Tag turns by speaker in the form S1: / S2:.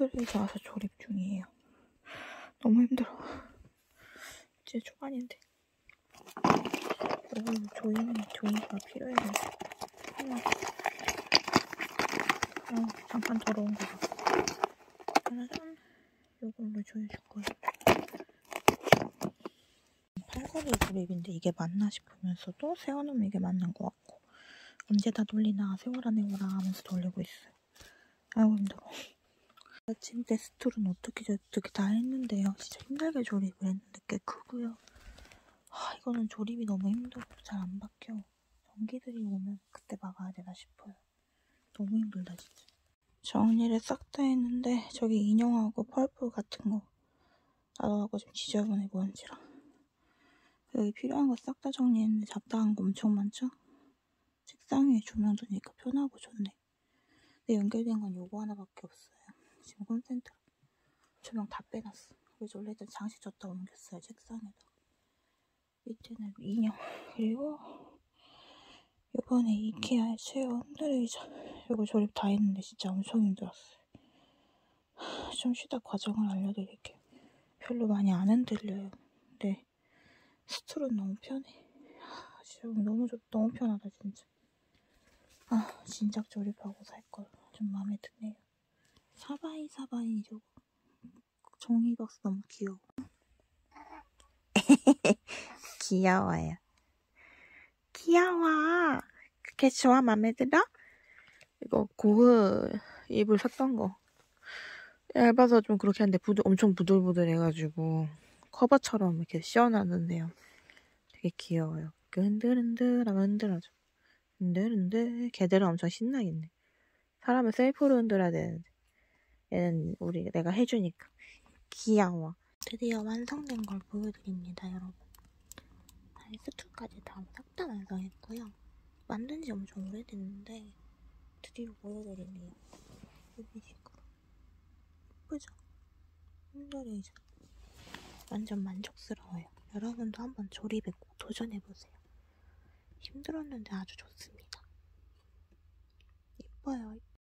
S1: 핸드레이저 와서 조립 중이에요. 너무 힘들어. 이제 초반인데. 이걸로 조이는, 조이가 필요해요. 하나. 어, 잠깐 더러운 거 봐. 짜라잔. 이걸로 조여줄 거예요. 팔걸이 조립인데 이게 맞나 싶으면서도 세워놓으면 이게 맞는 것 같고 언제 다 돌리나 세워라 내워라 하면서 돌리고 있어요. 아이고 힘들어. 아침 데스툴은 어떻게 어떻게 다 했는데요. 진짜 힘들게 조립을 했는데 꽤 크고요. 아, 이거는 조립이 너무 힘들고 잘안 박혀. 전기들이 오면 그때 박아야 되나 싶어요. 너무 힘들다 진짜. 정리를 싹 다 했는데 저기 인형하고 펄프 같은 거 나도하고 좀 지저분해 보인지라 여기 필요한 거 싹 다 정리했는데 잡다한 거 엄청 많죠? 책상 위에 조명 두니까 편하고 좋네. 근데 연결된 건 요거 하나밖에 없어요. 지금 홈센터 조명 다 빼놨어. 그래서 원래 는 장식 줬다 옮겼어요 책상에다. 밑에는 인형 그리고 이번에 이케아 체어 흔들레이저 이거 조립 다 했는데 진짜 엄청 힘들었어요. 좀 쉬다 과정을 알려드릴게요. 별로 많이 안 흔들려요. 근데 스툴은 너무 편해. 지금 너무 좋, 너무 편하다 진짜. 아 진작 조립하고 살 걸. 사바이 저거 종이박스 너무 귀여워. 귀여워요. 귀여워. 그게 좋아 맘에 들어? 이거 고흐 이불 샀던 거. 얇아서 좀 그렇게 한데 부들, 엄청 부들부들해가지고 커버처럼 이렇게 씌워놨는데요. 되게 귀여워요. 그 흔들흔들 하면 흔들어줘. 흔들흔들. 걔들은 엄청 신나겠네. 사람을 셀프로 흔들어야 되는데 얘는 우리 내가 해주니까 귀여워. 드디어 완성된 걸 보여드립니다, 여러분. 아이스툴까지 다 싹 다 완성했고요. 만든 지 엄청 오래됐는데 드디어 보여드리네요. 이런 식으로. 예쁘죠? 흔들리죠? 완전 만족스러워요. 여러분도 한번 조립에 꼭 도전해보세요. 힘들었는데 아주 좋습니다. 예뻐요.